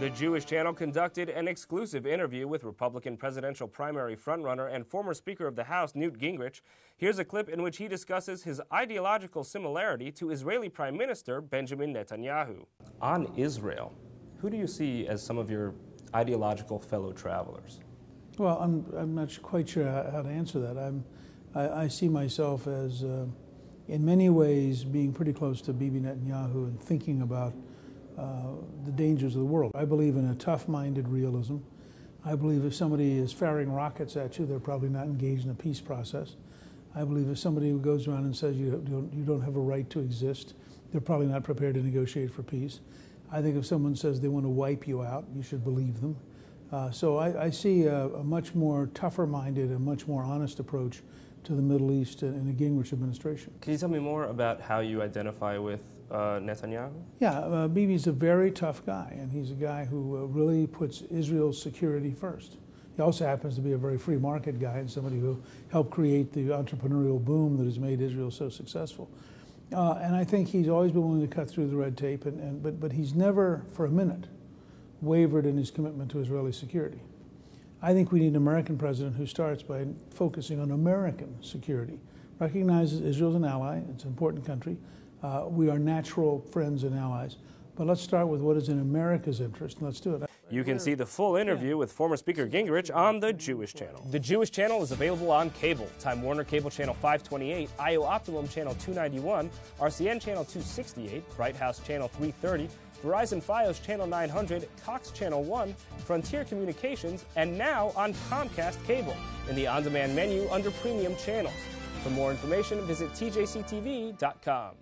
The Jewish Channel conducted an exclusive interview with Republican presidential primary frontrunner and former Speaker of the House Newt Gingrich. Here's a clip in which he discusses his ideological similarity to Israeli Prime Minister Benjamin Netanyahu. On Israel, who do you see as some of your ideological fellow travelers? Well, I'm, I'm not quite sure how to answer that. I'm, I, I see myself as, uh, in many ways, being pretty close to Bibi Netanyahu and thinking about uh, the dangers of the world. I believe in a tough-minded realism. I believe if somebody is firing rockets at you, they're probably not engaged in a peace process. I believe if somebody goes around and says you don't, you don't have a right to exist, they're probably not prepared to negotiate for peace. I think if someone says they want to wipe you out, you should believe them. Uh, so I, I see a, a, much more tougher-minded, a much more honest approach to the Middle East in the Gingrich administration. Can you tell me more about how you identify with uh, Netanyahu? Yeah, uh, Bibi's a very tough guy, and he's a guy who uh, really puts Israel's security first. He also happens to be a very free market guy and somebody who helped create the entrepreneurial boom that has made Israel so successful. Uh, and I think he's always been willing to cut through the red tape, and, and, but, but he's never for a minute wavered in his commitment to Israeli security. I think we need an American president who starts by focusing on American security, recognizes Israel's an ally, it's an important country, uh, we are natural friends and allies. But let's start with what is in America's interest, and let's do it. You can see the full interview with former Speaker Gingrich on the Jewish Channel. The Jewish Channel is available on cable Time Warner Cable Channel 528, IO Optimum Channel 291, RCN Channel 268, Bright House Channel 330, Verizon Fios Channel 900, Cox Channel 1, Frontier Communications, and now on Comcast Cable in the on demand menu under Premium Channels. For more information, visit tjctv.com.